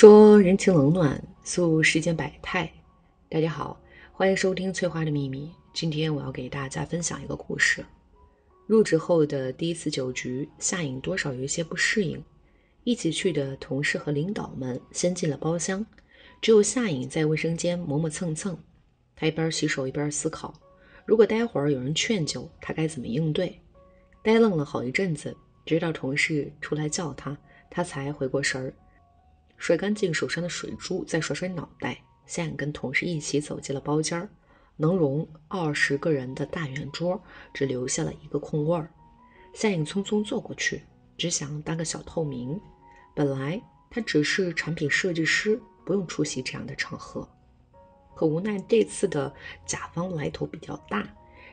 说人情冷暖，诉世间百态。大家好，欢迎收听《翠花的秘密》。今天我要给大家分享一个故事。入职后的第一次酒局，夏颖多少有一些不适应。一起去的同事和领导们先进了包厢，只有夏颖在卫生间磨磨蹭蹭。她一边洗手一边思考：如果待会儿有人劝酒，她该怎么应对？呆愣了好一阵子，直到同事出来叫她，她才回过神儿。甩干净手上的水珠，再甩甩脑袋，夏颖跟同事一起走进了包间儿。能容二十个人的大圆桌，只留下了一个空位儿。夏颖匆匆坐过去，只想当个小透明。本来他只是产品设计师，不用出席这样的场合。可无奈这次的甲方来头比较大，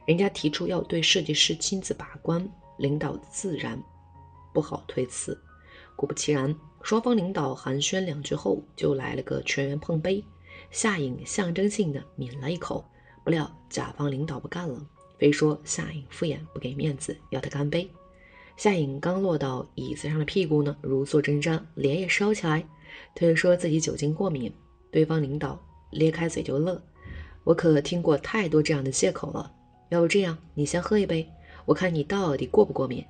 人家提出要对设计师亲自把关，领导自然不好推辞。果不其然。双方领导寒暄两句后，就来了个全员碰杯。夏颖象征性的抿了一口，不料甲方领导不干了，非说夏颖敷衍不给面子，要他干杯。夏颖刚落到椅子上的屁股呢，如坐针毡，脸也烧起来。他就说自己酒精过敏，对方领导咧开嘴就乐。我可听过太多这样的借口了。要不这样，你先喝一杯，我看你到底过不过敏。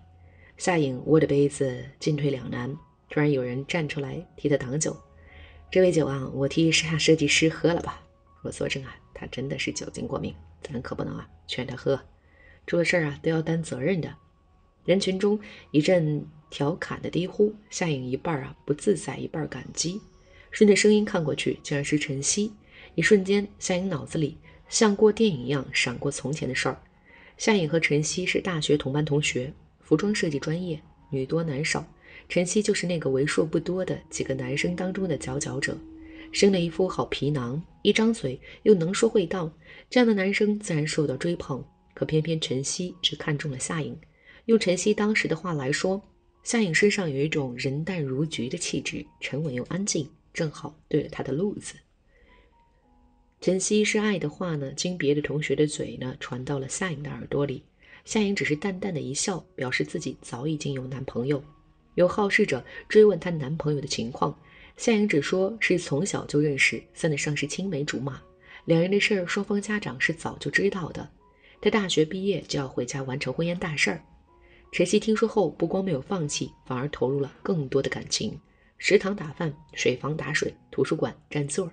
夏颖握着杯子，进退两难。突然有人站出来替他挡酒，这杯酒啊，我替夏设计师喝了吧。我作证啊，他真的是酒精过敏，咱可不能啊劝他喝，出了事儿啊都要担责任的。人群中一阵调侃的低呼，夏颖一半啊不自在，一半感激。顺着声音看过去，竟然是晨曦。一瞬间，夏颖脑子里像过电影一样闪过从前的事儿。夏颖和晨曦是大学同班同学，服装设计专业，女多男少。晨曦就是那个为数不多的几个男生当中的佼佼者，生了一副好皮囊，一张嘴又能说会道，这样的男生自然受到追捧。可偏偏晨曦只看中了夏颖，用晨曦当时的话来说，夏颖身上有一种人淡如菊的气质，沉稳又安静，正好对了他的路子。晨曦是爱的话呢，经别的同学的嘴呢传到了夏颖的耳朵里，夏颖只是淡淡的一笑，表示自己早已经有男朋友。有好事者追问她男朋友的情况，夏颖只说是从小就认识，算得上是青梅竹马。两人的事儿，双方家长是早就知道的。她大学毕业就要回家完成婚宴大事儿。晨曦听说后，不光没有放弃，反而投入了更多的感情。食堂打饭，水房打水，图书馆占座儿。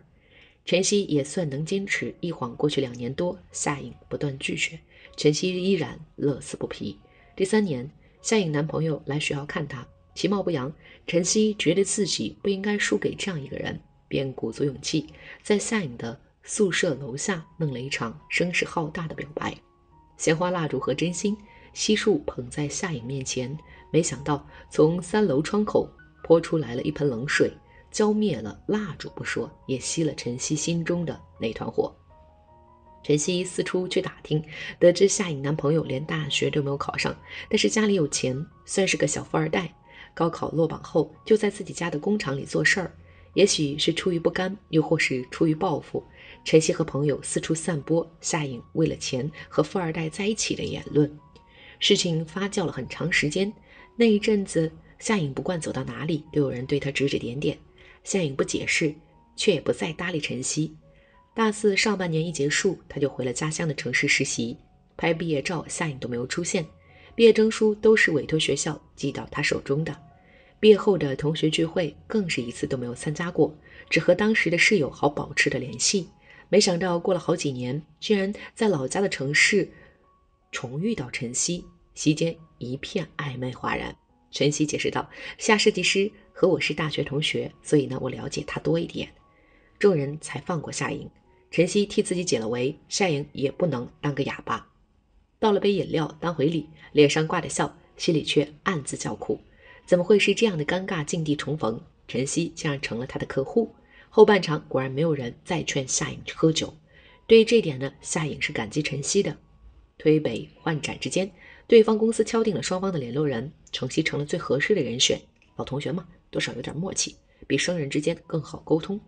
晨曦也算能坚持。一晃过去两年多，夏颖不断拒绝，晨曦依然乐此不疲。第三年，夏颖男朋友来学校看她。其貌不扬，晨曦觉得自己不应该输给这样一个人，便鼓足勇气，在夏颖的宿舍楼下弄了一场声势浩大的表白。鲜花、蜡烛和真心悉数捧在夏颖面前，没想到从三楼窗口泼出来了一盆冷水，浇灭了蜡烛不说，也熄了晨曦心中的那团火。晨曦四处去打听，得知夏颖男朋友连大学都没有考上，但是家里有钱，算是个小富二代。高考落榜后，就在自己家的工厂里做事儿。也许是出于不甘，又或是出于报复，晨曦和朋友四处散播夏颖为了钱和富二代在一起的言论。事情发酵了很长时间。那一阵子，夏颖不管走到哪里，都有人对她指指点点。夏颖不解释，却也不再搭理晨曦。大四上半年一结束，他就回了家乡的城市实习。拍毕业照，夏颖都没有出现。毕业证书都是委托学校寄到他手中的，毕业后的同学聚会更是一次都没有参加过，只和当时的室友好保持着联系。没想到过了好几年，居然在老家的城市重遇到晨曦，席间一片暧昧哗然。晨曦解释道：“夏设计师和我是大学同学，所以呢，我了解他多一点。”众人才放过夏莹，晨曦替自己解了围，夏莹也不能当个哑巴。倒了杯饮料当回礼，脸上挂着笑，心里却暗自叫苦。怎么会是这样的尴尬境地重逢？晨曦竟然成了他的客户。后半场果然没有人再劝夏颖喝酒。对于这点呢，夏颖是感激晨曦的。推杯换盏之间，对方公司敲定了双方的联络人，晨曦成了最合适的人选。老同学嘛，多少有点默契，比生人之间更好沟通。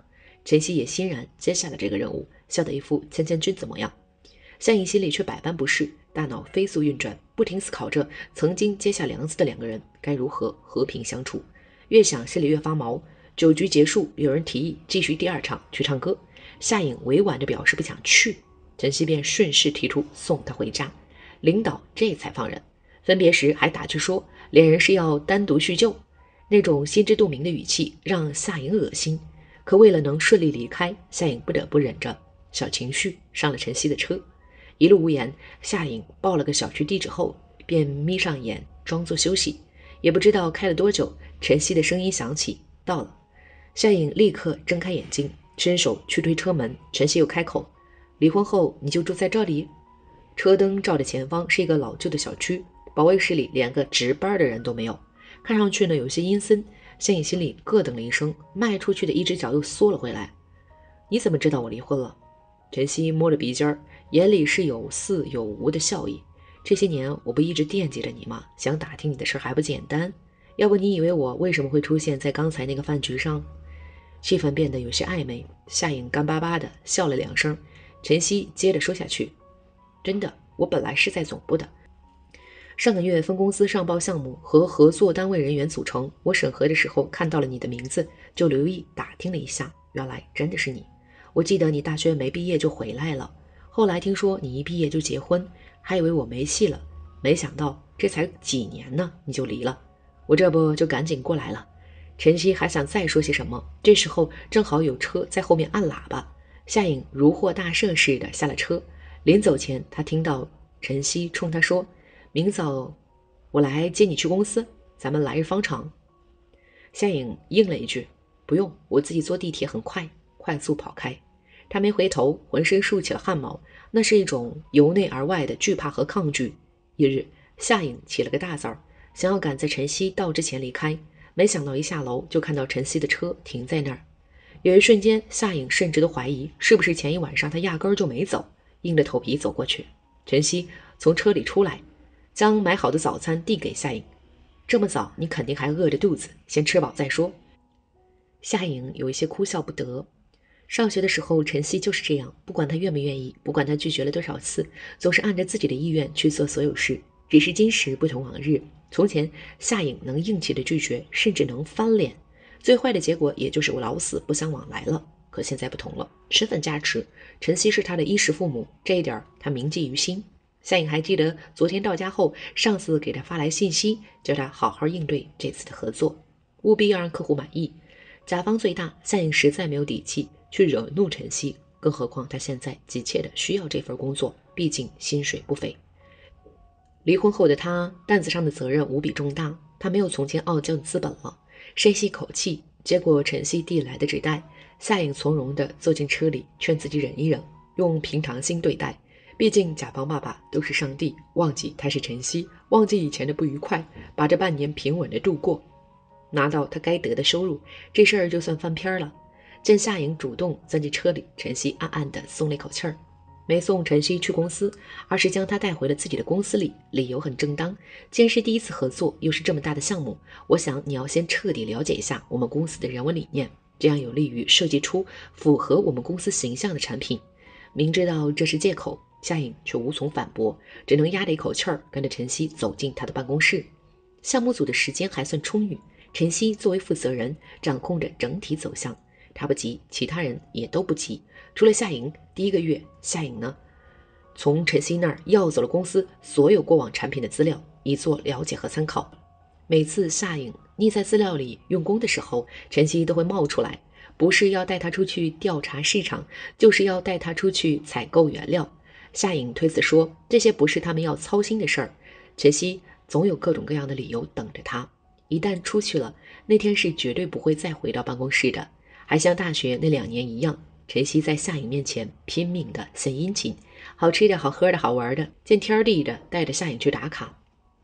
晨曦也欣然接下了这个任务，笑得一副谦谦君子模样。夏颖心里却百般不适，大脑飞速运转，不停思考着曾经结下梁子的两个人该如何和平相处。越想心里越发毛，酒局结束，有人提议继续第二场去唱歌，夏颖委婉地表示不想去，陈曦便顺势提出送她回家，领导这才放人。分别时还打趣说两人是要单独叙旧，那种心知肚明的语气让夏颖恶心。可为了能顺利离开，夏颖不得不忍着小情绪上了陈曦的车，一路无言。夏颖报了个小区地址后，便眯上眼装作休息，也不知道开了多久，陈曦的声音响起，到了。夏颖立刻睁开眼睛，伸手去推车门。陈曦又开口：“离婚后你就住在这里？”车灯照着前方，是一个老旧的小区，保卫室里连个值班的人都没有，看上去呢有些阴森。夏颖心里咯噔了一声，迈出去的一只脚又缩了回来。“你怎么知道我离婚了？”陈曦摸着鼻尖儿，眼里是有似有无的笑意。“这些年我不一直惦记着你吗？想打听你的事还不简单？要不你以为我为什么会出现在刚才那个饭局上？”气氛变得有些暧昧，夏颖干巴巴的笑了两声。陈曦接着说下去：“真的，我本来是在总部的。上个月分公司上报项目和合作单位人员组成，我审核的时候看到了你的名字，就留意打听了一下，原来真的是你。我记得你大学没毕业就回来了，后来听说你一毕业就结婚，还以为我没戏了，没想到这才几年呢你就离了，我这不就赶紧过来了。”陈曦还想再说些什么，这时候正好有车在后面按喇叭，夏颖如获大赦似的下了车。临走前，他听到陈曦冲他说：“明早我来接你去公司，咱们来日方长。”夏颖应了一句：“不用，我自己坐地铁很快，快速跑开。”他没回头，浑身竖起了汗毛，那是一种由内而外的惧怕和抗拒。一日，夏颖起了个大早，想要赶在陈曦到之前离开。没想到一下楼就看到陈曦的车停在那儿，有一瞬间，夏颖甚至都怀疑是不是前一晚上他压根儿就没走，硬着头皮走过去。晨曦从车里出来，将买好的早餐递给夏颖：“这么早，你肯定还饿着肚子，先吃饱再说。”夏颖有一些哭笑不得。上学的时候，陈曦就是这样，不管他愿不愿意，不管他拒绝了多少次，总是按着自己的意愿去做所有事。只是今时不同往日。从前，夏颖能硬气的拒绝，甚至能翻脸，最坏的结果也就是我老死不相往来了。可现在不同了，身份加持，晨曦是他的衣食父母，这一点他铭记于心。夏颖还记得昨天到家后，上司给他发来信息，叫他好好应对这次的合作，务必要让客户满意。甲方最大，夏颖实在没有底气去惹怒晨曦，更何况他现在急切的需要这份工作，毕竟薪水不菲。离婚后的他，担子上的责任无比重大。他没有从前傲娇的资本了。深吸口气，接过晨曦递来的纸袋，夏颖从容的坐进车里，劝自己忍一忍，用平常心对待。毕竟甲方爸爸都是上帝，忘记他是晨曦，忘记以前的不愉快，把这半年平稳的度过，拿到他该得的收入，这事儿就算翻篇了。见夏颖主动钻进车里，晨曦暗暗地松了一口气儿。没送陈曦去公司，而是将他带回了自己的公司里，理由很正当。既然是第一次合作，又是这么大的项目，我想你要先彻底了解一下我们公司的人文理念，这样有利于设计出符合我们公司形象的产品。明知道这是借口，夏颖却无从反驳，只能压着一口气儿，跟着陈曦走进他的办公室。项目组的时间还算充裕，陈曦作为负责人，掌控着整体走向。他不急，其他人也都不急。除了夏颖，第一个月，夏颖呢，从陈曦那儿要走了公司所有过往产品的资料，以做了解和参考。每次夏颖腻在资料里用功的时候，陈曦都会冒出来，不是要带他出去调查市场，就是要带他出去采购原料。夏颖推辞说，这些不是他们要操心的事儿。陈曦总有各种各样的理由等着他。一旦出去了，那天是绝对不会再回到办公室的，还像大学那两年一样。晨曦在夏颖面前拼命的献殷勤，好吃的好喝的好玩的，见天地的带着夏颖去打卡。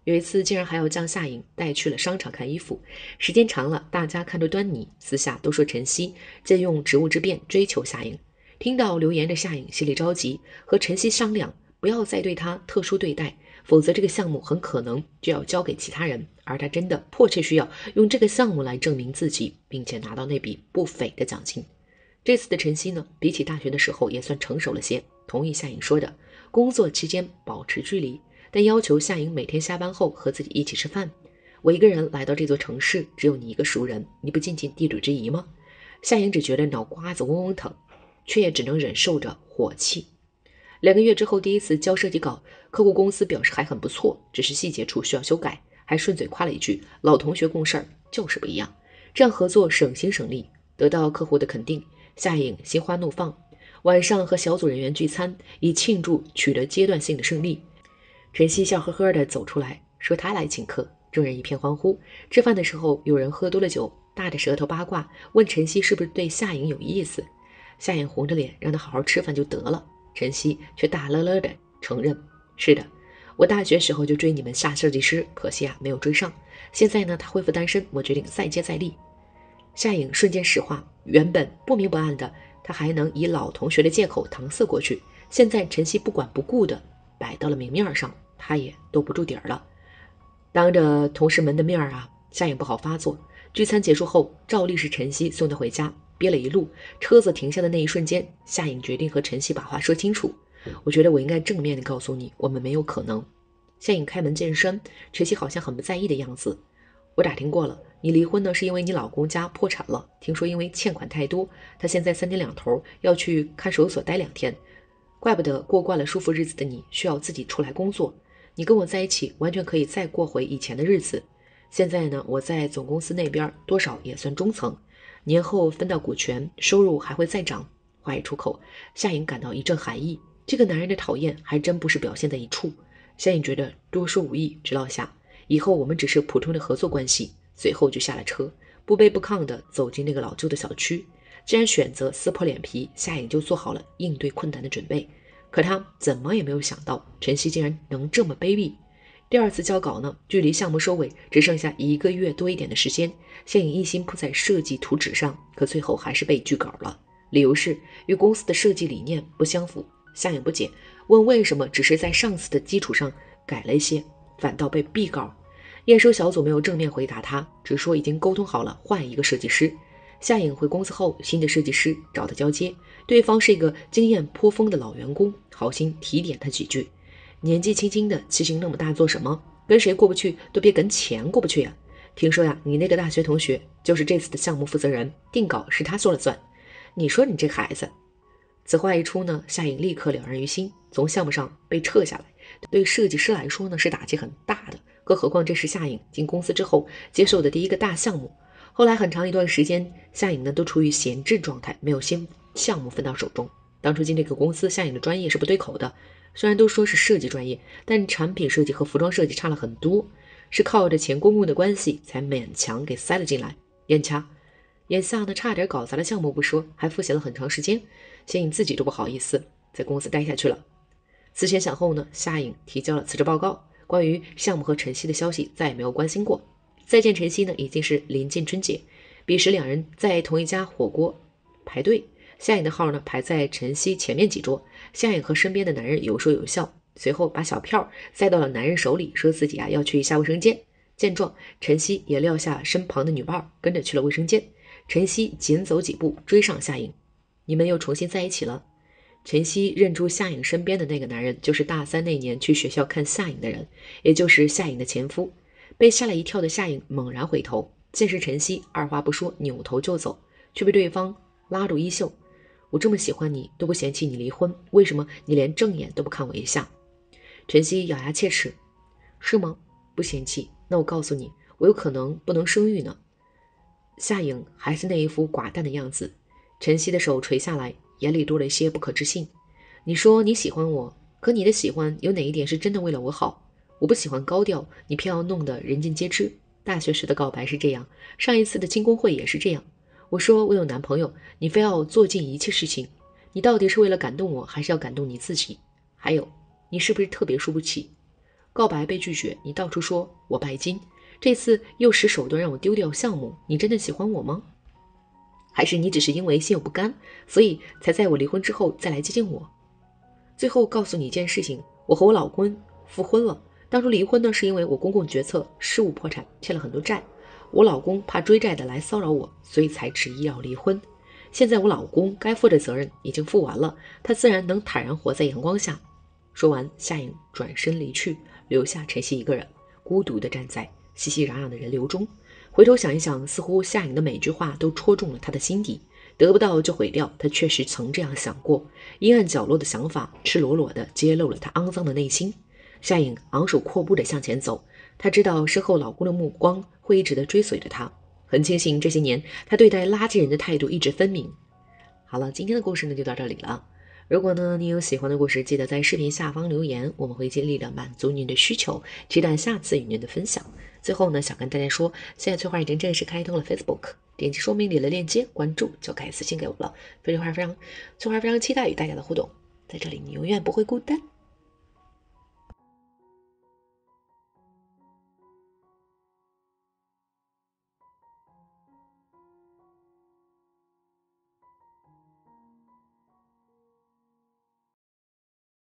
有一次竟然还要将夏颖带去了商场看衣服。时间长了，大家看出端倪，私下都说晨曦借用职务之便追求夏颖。听到留言的夏颖心里着急，和晨曦商量，不要再对他特殊对待，否则这个项目很可能就要交给其他人。而他真的迫切需要用这个项目来证明自己，并且拿到那笔不菲的奖金。这次的晨曦呢，比起大学的时候也算成熟了些，同意夏颖说的，工作期间保持距离，但要求夏颖每天下班后和自己一起吃饭。我一个人来到这座城市，只有你一个熟人，你不尽尽地主之谊吗？夏莹只觉得脑瓜子嗡嗡疼，却也只能忍受着火气。两个月之后，第一次交设计稿，客户公司表示还很不错，只是细节处需要修改，还顺嘴夸了一句：“老同学共事儿就是不一样，这样合作省心省力。”得到客户的肯定，夏颖心花怒放。晚上和小组人员聚餐，以庆祝取得阶段性的胜利。晨曦笑呵呵地走出来，说他来请客，众人一片欢呼。吃饭的时候，有人喝多了酒，大着舌头八卦，问晨曦是不是对夏颖有意思。夏颖红着脸，让他好好吃饭就得了。晨曦却大乐乐的承认：“是的，我大学时候就追你们夏设计师，可惜啊没有追上。现在呢，他恢复单身，我决定再接再厉。”夏颖瞬间石化，原本不明不暗的，他还能以老同学的借口搪塞过去，现在晨曦不管不顾的摆到了明面上，他也兜不住底儿了。当着同事们的面啊，夏颖不好发作。聚餐结束后，照例是晨曦送他回家。憋了一路，车子停下的那一瞬间，夏颖决定和晨曦把话说清楚。我觉得我应该正面的告诉你，我们没有可能。夏颖开门见山，晨曦好像很不在意的样子。我打听过了，你离婚呢是因为你老公家破产了，听说因为欠款太多，他现在三天两头要去看守所待两天。怪不得过惯了舒服日子的你需要自己出来工作。你跟我在一起，完全可以再过回以前的日子。现在呢，我在总公司那边多少也算中层。年后分到股权，收入还会再涨。话一出口，夏颖感到一阵寒意。这个男人的讨厌还真不是表现在一处。夏颖觉得多说无益，直落下。以后我们只是普通的合作关系。随后就下了车，不卑不亢地走进那个老旧的小区。既然选择撕破脸皮，夏颖就做好了应对困难的准备。可他怎么也没有想到，晨曦竟然能这么卑鄙。第二次交稿呢，距离项目收尾只剩下一个月多一点的时间。夏颖一心扑在设计图纸上，可最后还是被拒稿了，理由是与公司的设计理念不相符。夏颖不解，问为什么只是在上次的基础上改了一些，反倒被毙稿？验收小组没有正面回答他，只说已经沟通好了换一个设计师。夏颖回公司后，新的设计师找他交接，对方是一个经验颇丰的老员工，好心提点他几句。年纪轻轻的，气性那么大，做什么？跟谁过不去都别跟钱过不去呀！听说呀，你那个大学同学就是这次的项目负责人，定稿是他说了算。你说你这孩子，此话一出呢，夏颖立刻了然于心，从项目上被撤下来，对设计师来说呢是打击很大的。更何况这是夏颖进公司之后接受的第一个大项目。后来很长一段时间，夏颖呢都处于闲置状态，没有先项目分到手中。当初进这个公司，夏颖的专业是不对口的。虽然都说是设计专业，但产品设计和服装设计差了很多，是靠着前公公的关系才勉强给塞了进来。眼掐，眼下呢，差点搞砸了项目不说，还复习了很长时间。夏颖自己都不好意思在公司待下去了。思前想后呢，夏颖提交了辞职报告。关于项目和晨曦的消息再也没有关心过。再见晨曦呢，已经是临近春节，彼时两人在同一家火锅排队。夏颖的号呢排在晨曦前面几桌，夏颖和身边的男人有说有笑，随后把小票塞到了男人手里，说自己啊要去一下卫生间。见状，晨曦也撂下身旁的女伴，跟着去了卫生间。晨曦紧走几步追上夏颖，你们又重新在一起了。晨曦认出夏颖身边的那个男人，就是大三那年去学校看夏颖的人，也就是夏颖的前夫。被吓了一跳的夏颖猛然回头，见是晨曦，二话不说扭头就走，却被对方拉住衣袖。我这么喜欢你，都不嫌弃你离婚，为什么你连正眼都不看我一下？晨曦咬牙切齿，是吗？不嫌弃？那我告诉你，我有可能不能生育呢。夏颖还是那一副寡淡的样子，晨曦的手垂下来，眼里多了一些不可置信。你说你喜欢我，可你的喜欢有哪一点是真的为了我好？我不喜欢高调，你偏要弄得人尽皆知。大学时的告白是这样，上一次的庆功会也是这样。我说我有男朋友，你非要做尽一切事情，你到底是为了感动我，还是要感动你自己？还有，你是不是特别输不起？告白被拒绝，你到处说我拜金，这次又使手段让我丢掉项目，你真的喜欢我吗？还是你只是因为心有不甘，所以才在我离婚之后再来接近我？最后告诉你一件事情，我和我老公复婚了，当初离婚呢是因为我公公决策失误破产，欠了很多债。我老公怕追债的来骚扰我，所以才执意要离婚。现在我老公该负的责任已经负完了，他自然能坦然活在阳光下。说完，夏颖转身离去，留下晨曦一个人，孤独地站在熙熙攘攘的人流中。回头想一想，似乎夏颖的每句话都戳中了他的心底。得不到就毁掉，他确实曾这样想过。阴暗角落的想法，赤裸裸地揭露了他肮脏的内心。夏颖昂首阔步地向前走，她知道身后老公的目光会一直的追随着她。很庆幸这些年她对待垃圾人的态度一直分明。好了，今天的故事呢就到这里了。如果呢你有喜欢的故事，记得在视频下方留言，我们会尽力的满足您的需求，期待下次与您的分享。最后呢，想跟大家说，现在翠花已经正式开通了 Facebook，点击说明里的链接关注就可以私信给我了。翠花非常，翠花非常期待与大家的互动，在这里你永远不会孤单。